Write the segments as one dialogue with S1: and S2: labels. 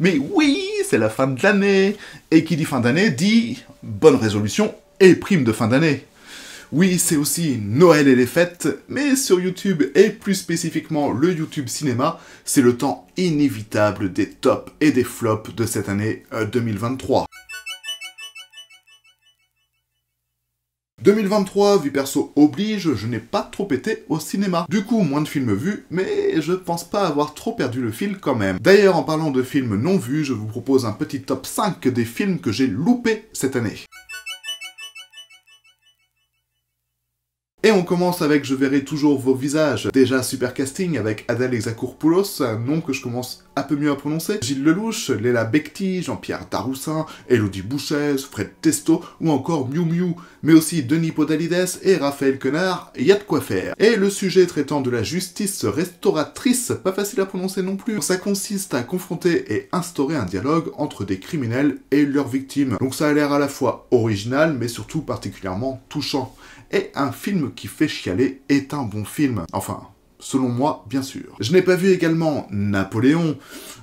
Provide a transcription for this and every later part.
S1: Mais oui, c'est la fin de l'année Et qui dit fin d'année dit bonne résolution et prime de fin d'année oui, c'est aussi Noël et les fêtes, mais sur YouTube et plus spécifiquement le YouTube cinéma, c'est le temps inévitable des tops et des flops de cette année 2023. 2023, vie perso oblige, je n'ai pas trop été au cinéma. Du coup, moins de films vus, mais je pense pas avoir trop perdu le fil quand même. D'ailleurs, en parlant de films non vus, je vous propose un petit top 5 des films que j'ai loupés cette année. Et on commence avec Je verrai toujours vos visages. Déjà super casting avec Adèle Exarchopoulos, un nom que je commence un peu mieux à prononcer. Gilles Lelouch, Léla Becti, Jean-Pierre Daroussin, Elodie Bouchez, Fred Testo ou encore Miu Miu, mais aussi Denis Podalides et Raphaël Quenard, y a de quoi faire. Et le sujet traitant de la justice restauratrice, pas facile à prononcer non plus. Ça consiste à confronter et instaurer un dialogue entre des criminels et leurs victimes. Donc ça a l'air à la fois original, mais surtout particulièrement touchant. Et un film qui fait chialer est un bon film. Enfin, selon moi, bien sûr. Je n'ai pas vu également Napoléon,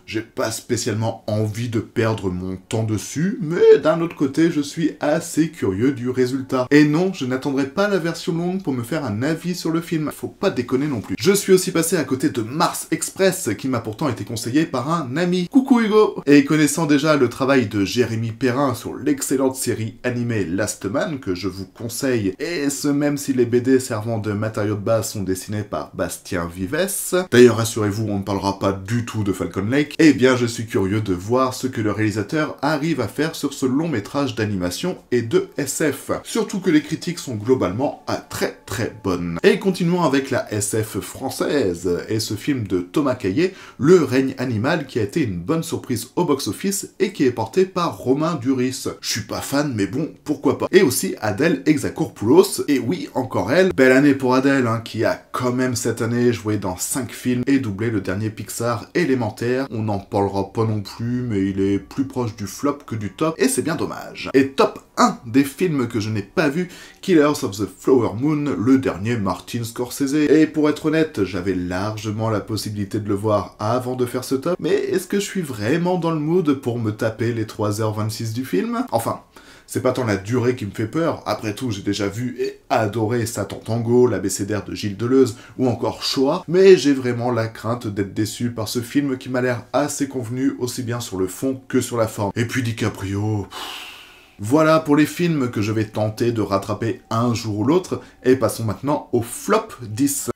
S1: j'ai pas spécialement envie de perdre mon temps dessus, mais d'un autre côté, je suis assez curieux du résultat. Et non, je n'attendrai pas la version longue pour me faire un avis sur le film, faut pas déconner non plus. Je suis aussi passé à côté de Mars Express, qui m'a pourtant été conseillé par un ami. Coucou Hugo Et connaissant déjà le travail de Jérémy Perrin sur l'excellente série animée Last Man, que je vous conseille, et ce même si les BD servant de matériaux de base sont dessinés par Bastien Vives. D'ailleurs, rassurez-vous, on ne parlera pas du tout de Falcon Lake, eh bien, je suis curieux de voir ce que le réalisateur arrive à faire sur ce long métrage d'animation et de SF. Surtout que les critiques sont globalement à très très bonnes. Et continuons avec la SF française et ce film de Thomas Caillet, Le règne animal, qui a été une bonne surprise au box-office et qui est porté par Romain Duris. Je suis pas fan, mais bon, pourquoi pas. Et aussi Adèle Exarchopoulos, et oui, encore elle. Belle année pour Adèle, hein, qui a quand même cette année joué dans 5 films et doublé le dernier Pixar élémentaire n'en parlera pas non plus, mais il est plus proche du flop que du top, et c'est bien dommage. Et top 1 des films que je n'ai pas vu, Killers of the Flower Moon, le dernier Martin Scorsese. Et pour être honnête, j'avais largement la possibilité de le voir avant de faire ce top, mais est-ce que je suis vraiment dans le mood pour me taper les 3h26 du film? Enfin, c'est pas tant la durée qui me fait peur, après tout j'ai déjà vu et adoré Satan Tango, l'abécédaire de Gilles Deleuze, ou encore Shoah, mais j'ai vraiment la crainte d'être déçu par ce film qui m'a l'air assez convenu aussi bien sur le fond que sur la forme. Et puis DiCaprio... Voilà pour les films que je vais tenter de rattraper un jour ou l'autre, et passons maintenant au flop 10.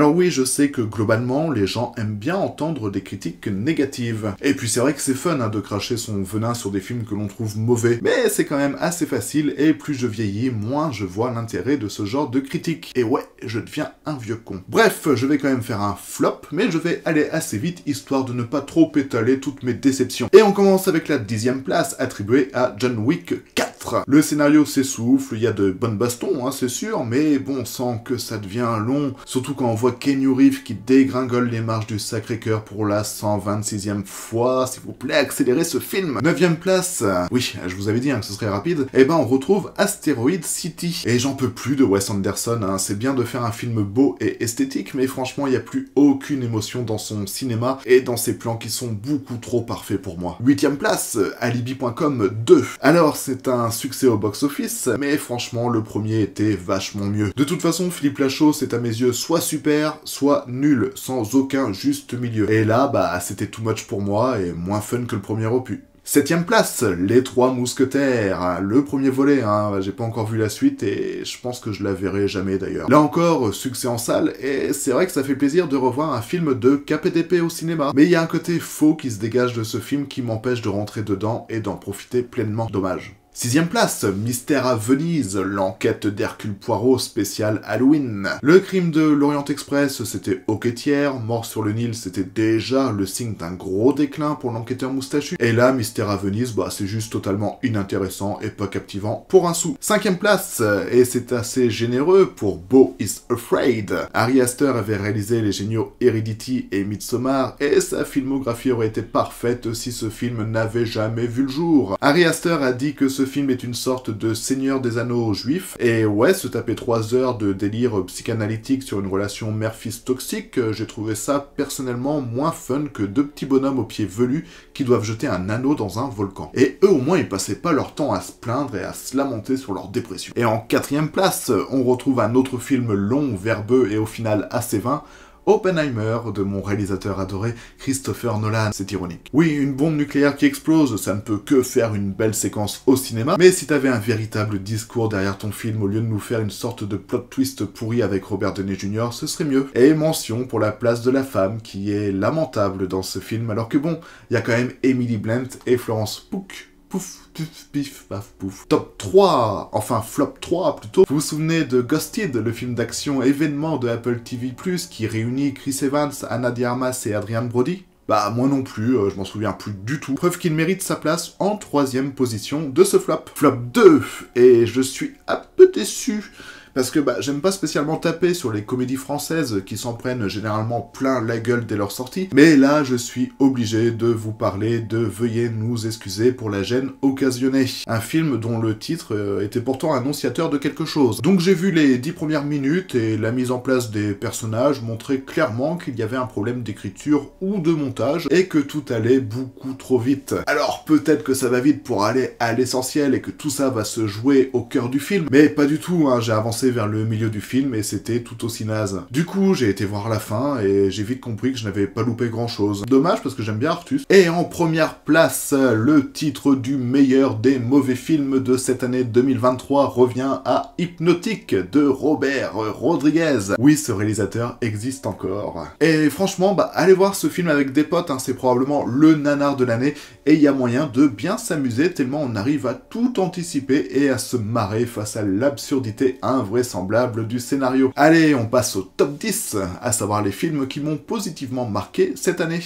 S1: Alors oui, je sais que globalement, les gens aiment bien entendre des critiques négatives. Et puis c'est vrai que c'est fun hein, de cracher son venin sur des films que l'on trouve mauvais. Mais c'est quand même assez facile, et plus je vieillis, moins je vois l'intérêt de ce genre de critiques. Et ouais, je deviens un vieux con. Bref, je vais quand même faire un flop, mais je vais aller assez vite, histoire de ne pas trop étaler toutes mes déceptions. Et on commence avec la dixième place, attribuée à John Wick 4. Le scénario s'essouffle, il y a de bonnes bastons, hein, c'est sûr, mais bon, sans que ça devient long, surtout quand on voit Kenny Reeves qui dégringole les marches du Sacré-Cœur pour la 126e fois. S'il vous plaît, accélérez ce film. 9 place. Oui, je vous avais dit hein, que ce serait rapide. Eh ben, on retrouve Asteroid City. Et j'en peux plus de Wes Anderson. Hein. C'est bien de faire un film beau et esthétique, mais franchement, il n'y a plus aucune émotion dans son cinéma et dans ses plans qui sont beaucoup trop parfaits pour moi. 8 place, Alibi.com 2. Alors, c'est un succès au box-office, mais franchement, le premier était vachement mieux. De toute façon, Philippe Lachaud, c'est à mes yeux soit super soit nul, sans aucun juste milieu. Et là, bah, c'était too much pour moi et moins fun que le premier opus. Septième place, Les Trois Mousquetaires, le premier volet, hein, j'ai pas encore vu la suite et je pense que je la verrai jamais d'ailleurs. Là encore, succès en salle, et c'est vrai que ça fait plaisir de revoir un film de KPDP au cinéma. Mais il y a un côté faux qui se dégage de ce film qui m'empêche de rentrer dedans et d'en profiter pleinement. Dommage. Sixième place, Mystère à Venise, l'enquête d'Hercule Poirot spécial Halloween. Le crime de l'Orient Express, c'était au quêtière, Mort sur le Nil, c'était déjà le signe d'un gros déclin pour l'enquêteur moustachu. Et là, Mystère à Venise, bah c'est juste totalement inintéressant et pas captivant pour un sou. Cinquième place, et c'est assez généreux pour Beau is Afraid. Harry Astor avait réalisé les géniaux Heredity et Midsommar, et sa filmographie aurait été parfaite si ce film n'avait jamais vu le jour. Harry Astor a dit que ce ce film est une sorte de Seigneur des Anneaux juif, et ouais, se taper 3 heures de délire psychanalytique sur une relation mère-fils toxique, euh, j'ai trouvé ça personnellement moins fun que deux petits bonhommes aux pieds velus qui doivent jeter un anneau dans un volcan. Et eux au moins ils passaient pas leur temps à se plaindre et à se lamenter sur leur dépression. Et en quatrième place, on retrouve un autre film long, verbeux et au final assez vain, Oppenheimer de mon réalisateur adoré Christopher Nolan. C'est ironique. Oui, une bombe nucléaire qui explose, ça ne peut que faire une belle séquence au cinéma, mais si t'avais un véritable discours derrière ton film au lieu de nous faire une sorte de plot twist pourri avec Robert Downey Jr., ce serait mieux. Et mention pour la place de la femme qui est lamentable dans ce film, alors que bon, il y a quand même Emily Blunt et Florence Pugh pouf, pif, pif, paf, pouf. Top 3, enfin flop 3 plutôt. Vous vous souvenez de Ghosted, le film d'action événement de Apple TV+, qui réunit Chris Evans, Anna Diarmas et Adrian Brody? Bah moi non plus, euh, je m'en souviens plus du tout. Preuve qu'il mérite sa place en troisième position de ce flop. Flop 2, et je suis un peu déçu parce que bah, j'aime pas spécialement taper sur les comédies françaises qui s'en prennent généralement plein la gueule dès leur sortie, mais là je suis obligé de vous parler de Veuillez nous excuser pour la gêne occasionnée, un film dont le titre euh, était pourtant annonciateur de quelque chose. Donc j'ai vu les dix premières minutes et la mise en place des personnages montrait clairement qu'il y avait un problème d'écriture ou de montage et que tout allait beaucoup trop vite. Alors peut-être que ça va vite pour aller à l'essentiel et que tout ça va se jouer au cœur du film, mais pas du tout, hein, j'ai avancé vers le milieu du film et c'était tout aussi naze. Du coup, j'ai été voir la fin et j'ai vite compris que je n'avais pas loupé grand chose. Dommage parce que j'aime bien Artus. Et en première place, le titre du meilleur des mauvais films de cette année 2023 revient à Hypnotique de Robert Rodriguez. Oui, ce réalisateur existe encore. Et franchement, bah, allez voir ce film avec des potes, hein, c'est probablement le nanar de l'année et il y a moyen de bien s'amuser tellement on arrive à tout anticiper et à se marrer face à l'absurdité semblable du scénario. Allez, on passe au top 10, à savoir les films qui m'ont positivement marqué cette année.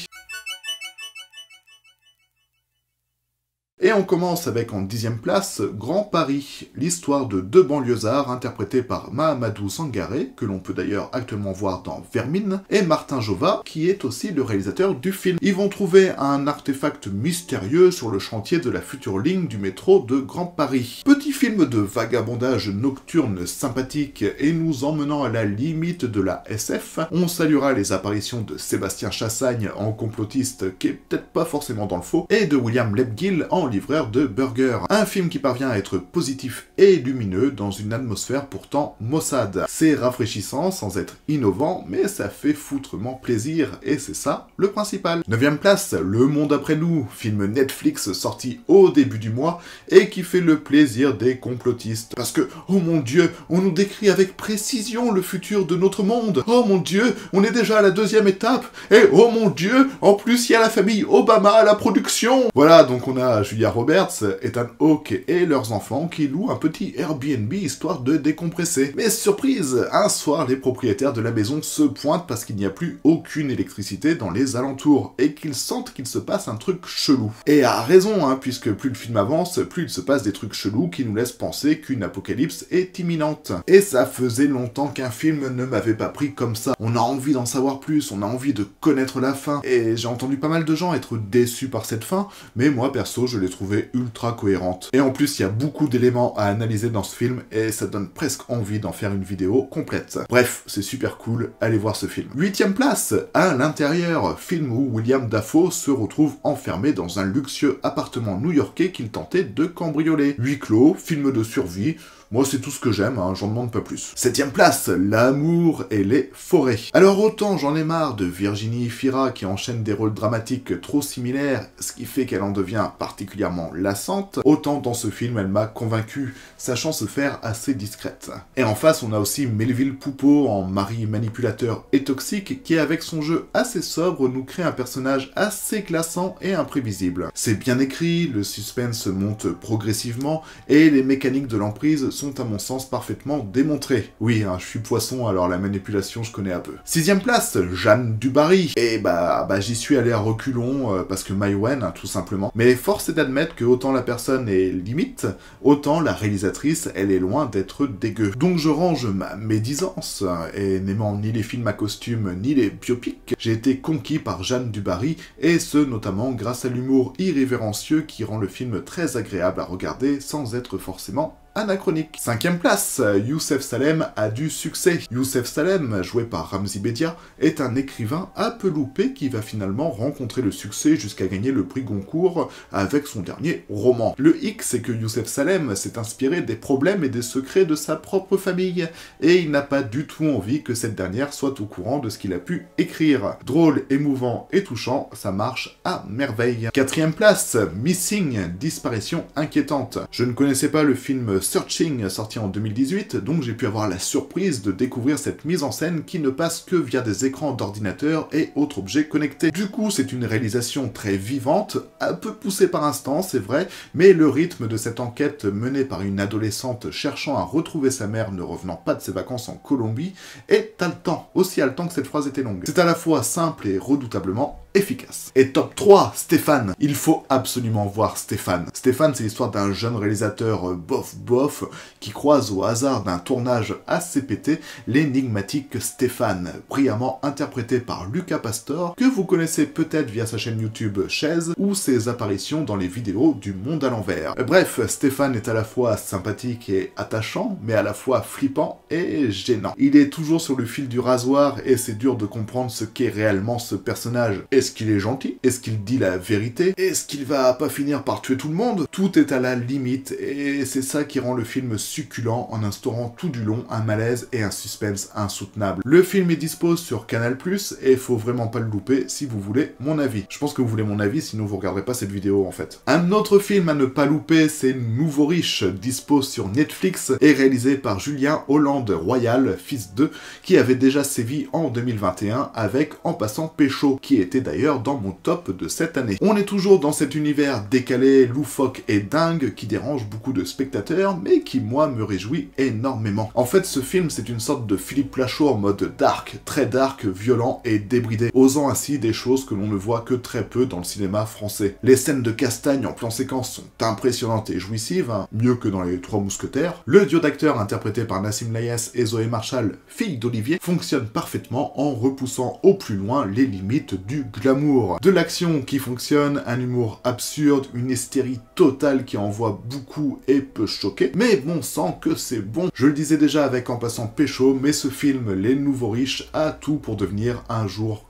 S1: Et on commence avec en dixième place Grand Paris, l'histoire de deux banlieusards interprétés par Mahamadou Sangaré, que l'on peut d'ailleurs actuellement voir dans Vermine, et Martin Jova, qui est aussi le réalisateur du film. Ils vont trouver un artefact mystérieux sur le chantier de la future ligne du métro de Grand Paris. Petit film de vagabondage nocturne sympathique et nous emmenant à la limite de la SF, on saluera les apparitions de Sébastien Chassagne en complotiste, qui est peut-être pas forcément dans le faux, et de William Lebgill en livreur de burger. Un film qui parvient à être positif et lumineux dans une atmosphère pourtant maussade. C'est rafraîchissant sans être innovant, mais ça fait foutrement plaisir, et c'est ça le principal. Neuvième place, Le Monde après nous, film Netflix sorti au début du mois, et qui fait le plaisir des complotistes. Parce que, oh mon dieu, on nous décrit avec précision le futur de notre monde. Oh mon dieu, on est déjà à la deuxième étape, et oh mon dieu, en plus il y a la famille Obama à la production. Voilà, donc on a Julia Roberts, Ethan Hawke et leurs enfants qui louent un petit Airbnb histoire de décompresser. Mais surprise, un soir, les propriétaires de la maison se pointent parce qu'il n'y a plus aucune électricité dans les alentours et qu'ils sentent qu'il se passe un truc chelou. Et à raison, hein, puisque plus le film avance, plus il se passe des trucs chelous qui nous laissent penser qu'une apocalypse est imminente. Et ça faisait longtemps qu'un film ne m'avait pas pris comme ça. On a envie d'en savoir plus, on a envie de connaître la fin. Et j'ai entendu pas mal de gens être déçus par cette fin, mais moi perso, je l'ai trouvé ultra cohérente. Et en plus, il y a beaucoup d'éléments à analyser dans ce film et ça donne presque envie d'en faire une vidéo complète. Bref, c'est super cool, allez voir ce film. Huitième place, à l'intérieur, film où William Dafoe se retrouve enfermé dans un luxueux appartement new-yorkais qu'il tentait de cambrioler. Huit clos, film de survie, moi, c'est tout ce que j'aime, hein, j'en demande pas plus. Septième place, l'amour et les forêts. Alors autant j'en ai marre de Virginie Fira qui enchaîne des rôles dramatiques trop similaires, ce qui fait qu'elle en devient particulièrement lassante, autant dans ce film elle m'a convaincu, sachant se faire assez discrète. Et en face, on a aussi Melville Poupeau en mari manipulateur et toxique, qui avec son jeu assez sobre nous crée un personnage assez glaçant et imprévisible. C'est bien écrit, le suspense monte progressivement, et les mécaniques de l'emprise sont à mon sens parfaitement démontrés. Oui, hein, je suis poisson, alors la manipulation je connais un peu. Sixième place, Jeanne Dubarry. Et bah, bah j'y suis allé à reculons, euh, parce que Maïwen, hein, tout simplement. Mais force est d'admettre que autant la personne est limite, autant la réalisatrice, elle est loin d'être dégueu. Donc je range ma médisance, hein, et n'aimant ni les films à costume, ni les biopics, j'ai été conquis par Jeanne Dubarry, et ce notamment grâce à l'humour irrévérencieux qui rend le film très agréable à regarder sans être forcément anachronique. Cinquième place, Youssef Salem a du succès. Youssef Salem, joué par Ramzi Bedia, est un écrivain un peu loupé qui va finalement rencontrer le succès jusqu'à gagner le prix Goncourt avec son dernier roman. Le hic, c'est que Youssef Salem s'est inspiré des problèmes et des secrets de sa propre famille, et il n'a pas du tout envie que cette dernière soit au courant de ce qu'il a pu écrire. Drôle, émouvant et touchant, ça marche à merveille. Quatrième place, Missing, disparition inquiétante. Je ne connaissais pas le film Searching sorti en 2018, donc j'ai pu avoir la surprise de découvrir cette mise en scène qui ne passe que via des écrans d'ordinateur et autres objets connectés. Du coup, c'est une réalisation très vivante, un peu poussée par instant, c'est vrai, mais le rythme de cette enquête menée par une adolescente cherchant à retrouver sa mère ne revenant pas de ses vacances en Colombie est haletant, aussi haletant que cette phrase était longue. C'est à la fois simple et redoutablement efficace. Et top 3, Stéphane. Il faut absolument voir Stéphane. Stéphane, c'est l'histoire d'un jeune réalisateur euh, bof bof qui croise au hasard d'un tournage assez pété l'énigmatique Stéphane, brillamment interprété par Lucas Pastor, que vous connaissez peut-être via sa chaîne YouTube Chaise ou ses apparitions dans les vidéos du monde à l'envers. Bref, Stéphane est à la fois sympathique et attachant, mais à la fois flippant et gênant. Il est toujours sur le fil du rasoir et c'est dur de comprendre ce qu'est réellement ce personnage. Est-ce qu'il est gentil? Est-ce qu'il dit la vérité? Est-ce qu'il va pas finir par tuer tout le monde? Tout est à la limite, et c'est ça qui rend le film succulent en instaurant tout du long un malaise et un suspense insoutenable. Le film est dispo sur Canal+, et faut vraiment pas le louper si vous voulez mon avis. Je pense que vous voulez mon avis, sinon vous regarderez pas cette vidéo en fait. Un autre film à ne pas louper, c'est Nouveau Riche, dispo sur Netflix, et réalisé par Julien Hollande Royal, fils de, qui avait déjà sévi en 2021 avec En passant Pécho, qui était d'ailleurs d'ailleurs dans mon top de cette année. On est toujours dans cet univers décalé, loufoque et dingue qui dérange beaucoup de spectateurs, mais qui moi me réjouit énormément. En fait, ce film c'est une sorte de Philippe Lachaud en mode dark, très dark, violent et débridé, osant ainsi des choses que l'on ne voit que très peu dans le cinéma français. Les scènes de castagne en plan séquence sont impressionnantes et jouissives, hein, mieux que dans les Trois Mousquetaires. Le duo d'acteurs interprété par Nassim Layes et Zoé Marshall, fille d'Olivier, fonctionne parfaitement en repoussant au plus loin les limites du l'amour, de l'action qui fonctionne, un humour absurde, une hystérie totale qui envoie beaucoup et peut choquer, mais bon sang que c'est bon. Je le disais déjà avec En passant pécho, mais ce film, Les Nouveaux Riches, a tout pour devenir un jour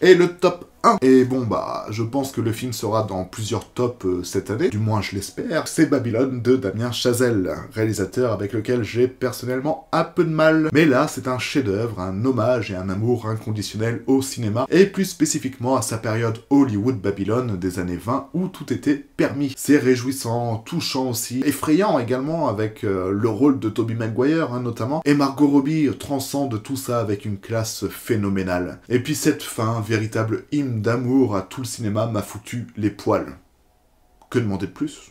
S1: Et le top et bon bah, je pense que le film sera dans plusieurs tops euh, cette année, du moins je l'espère. C'est Babylone de Damien Chazelle, réalisateur avec lequel j'ai personnellement un peu de mal. Mais là, c'est un chef-d'œuvre, un hommage et un amour inconditionnel au cinéma, et plus spécifiquement à sa période Hollywood Babylone des années 20 où tout était permis. C'est réjouissant, touchant aussi, effrayant également avec euh, le rôle de Toby Maguire hein, notamment, et Margot Robbie transcende tout ça avec une classe phénoménale. Et puis cette fin, véritable hymne d'amour à tout le cinéma m'a foutu les poils. Que demander de plus?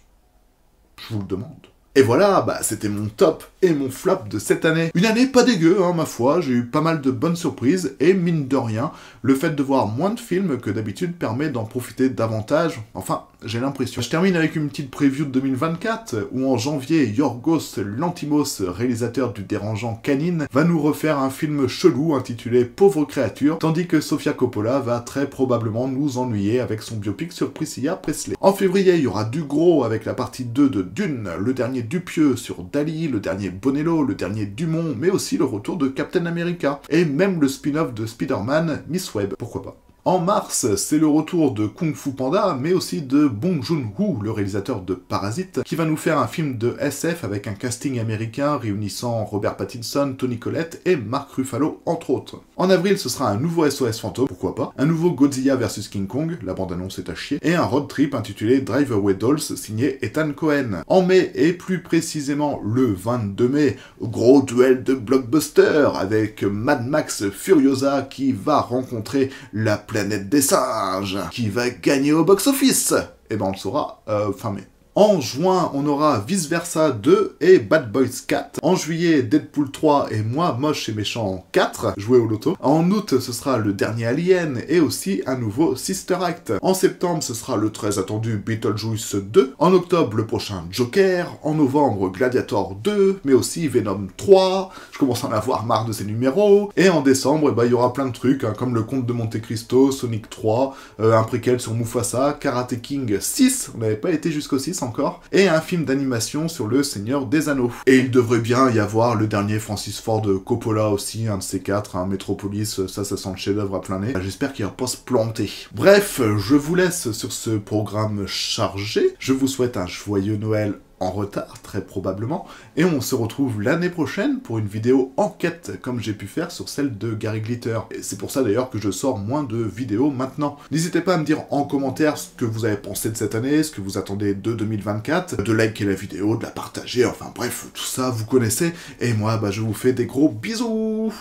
S1: Je vous le demande. Et voilà, bah c'était mon top et mon flop de cette année. Une année pas dégueu, hein, ma foi, j'ai eu pas mal de bonnes surprises, et mine de rien, le fait de voir moins de films que d'habitude permet d'en profiter davantage, enfin, j'ai l'impression. Je termine avec une petite preview de 2024, où en janvier, Yorgos Lantimos, réalisateur du dérangeant Canine, va nous refaire un film chelou intitulé Pauvre créature, tandis que Sofia Coppola va très probablement nous ennuyer avec son biopic sur Priscilla Presley. En février, il y aura du gros avec la partie 2 de Dune, le dernier Dupieux sur Dali, le dernier Bonello, le dernier Dumont, mais aussi le retour de Captain America, et même le spin-off de Spider-Man, Miss Webb, pourquoi pas. En mars, c'est le retour de Kung Fu Panda, mais aussi de Bong Joon-ho, le réalisateur de Parasite, qui va nous faire un film de SF avec un casting américain réunissant Robert Pattinson, Tony Collette et Mark Ruffalo, entre autres. En avril, ce sera un nouveau SOS Fantôme, pourquoi pas, un nouveau Godzilla vs King Kong, la bande-annonce est à chier, et un road trip intitulé Driverway Dolls, signé Ethan Cohen. En mai, et plus précisément le 22 mai, gros duel de blockbuster avec Mad Max Furiosa qui va rencontrer la planète des singes, qui va gagner au box-office Eh ben on le saura euh, fin mai. En juin, on aura Vice Versa 2 et Bad Boys 4. En juillet, Deadpool 3 et Moi Moche et Méchant 4, joué au loto. En août, ce sera le dernier Alien et aussi un nouveau Sister Act. En septembre, ce sera le très attendu Beetlejuice 2. En octobre, le prochain Joker. En novembre, Gladiator 2, mais aussi Venom 3. Je commence à en avoir marre de ces numéros. Et en décembre, eh ben, il y aura plein de trucs, hein, comme le Conte de Monte Cristo, Sonic 3, euh, un préquel sur Mufasa, Karate King 6, on n'avait pas été jusqu'au 6 et un film d'animation sur le Seigneur des Anneaux. Et il devrait bien y avoir le dernier Francis Ford Coppola aussi, un de ces quatre, un Metropolis, ça, ça sent le chef-d'œuvre à plein nez. J'espère qu'il va pas se planter. Bref, je vous laisse sur ce programme chargé. Je vous souhaite un joyeux Noël en retard, très probablement, et on se retrouve l'année prochaine pour une vidéo enquête, comme j'ai pu faire sur celle de Gary Glitter. Et c'est pour ça d'ailleurs que je sors moins de vidéos maintenant. N'hésitez pas à me dire en commentaire ce que vous avez pensé de cette année, ce que vous attendez de 2024, de liker la vidéo, de la partager, enfin bref, tout ça vous connaissez, et moi bah, je vous fais des gros bisous